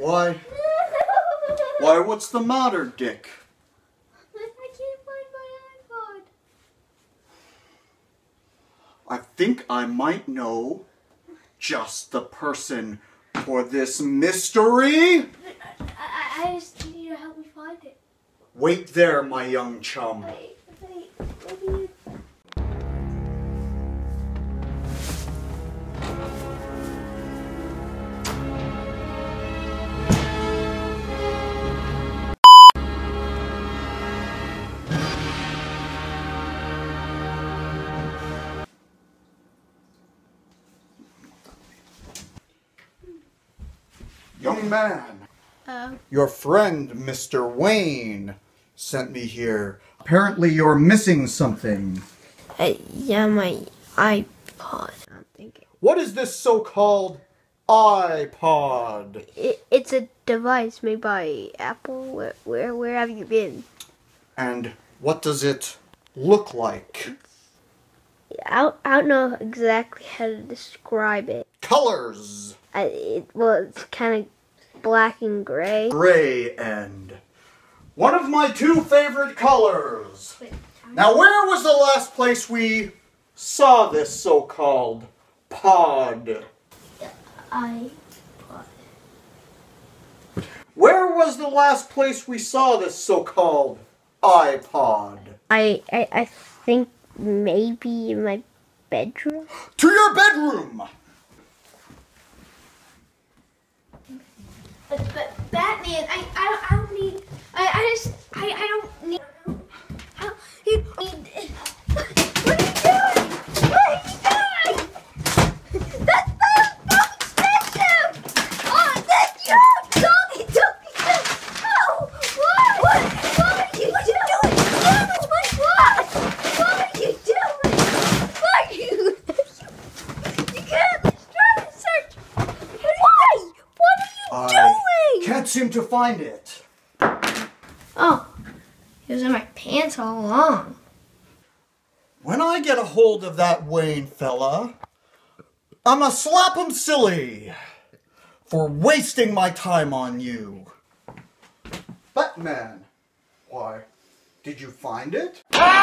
Why? Why, what's the matter, Dick? I can't find my iPod. I think I might know just the person for this mystery. I, I, I just need you to help me find it. Wait there, my young chum. Wait, wait, Young man, Um, your friend, Mr. Wayne, sent me here. Apparently, you're missing something. uh, yeah, my iPod. I'm thinking. What is this so called iPod? It, it's a device made by Apple. Where, where, where have you been? And what does it look like? I, don't- I don't know exactly how to describe it. Colors I, it well, it's kind of black and gray. gray and one of my two favorite colors. Now, where was the last place we saw this so called pod? I Where was the last place we saw this so called iPod? I, I I think maybe in my bedroom. To your bedroom! But, but Batman, I, I, don't, I don't need. I, I just. I, I don't need. I don't you need. What are you doing? What are you doing? That's not doggy special! Oh, that's your doggy, doggy special! No! What? What? What are you doing? No! What? What? What are you doing? What are you? You can't destroy the search! Why? What are you I doing? can't seem to find it. Oh, it was in my pants all along. When I get a hold of that Wayne fella, I'ma slap him silly for wasting my time on you. Batman, why, did you find it? Ah!